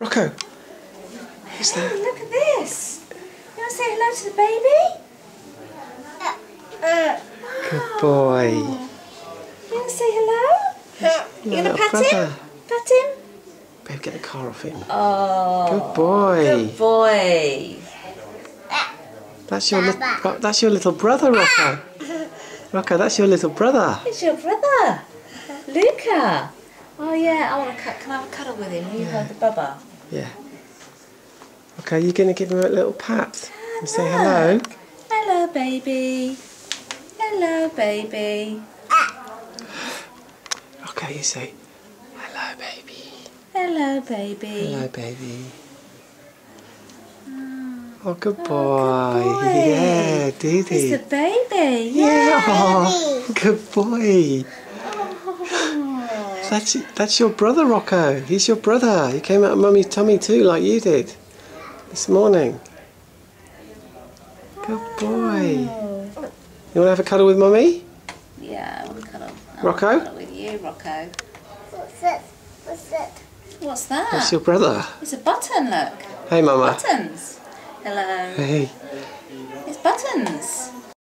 Rocco, who's Hey, that? Oh, look at this. You want to say hello to the baby? Uh, uh. Good boy. Oh. You want to say hello? Uh, you going to pat brother. him? Pat him? Babe, get the car off him. Oh. Good boy. Good boy. That's your little. Oh, that's your little brother, Rocco. Ah. Rocco, that's your little brother. It's your brother, Luca. Oh yeah, I want to cut. Can I have a cuddle with him? You hold the bubba. Yeah. Okay, you're gonna give him a little pat and say hello. Hello, baby. Hello, baby. Okay, you say hello, baby. Hello, baby. Hello, baby. Mm. Oh, oh, good boy. boy. Yeah, Didi. the baby. Yeah. Oh, good boy. That's that's your brother, Rocco. He's your brother. He came out of mummy's tummy too, like you did this morning. Good boy. Oh. You want to have a cuddle with mummy? Yeah, I want to cuddle. I Rocco? wanna cuddle with you, Rocco. What's that? What's that? What's that? That's your brother. It's a button. Look. Hey, mama. Buttons. Hello. Hey. It's buttons.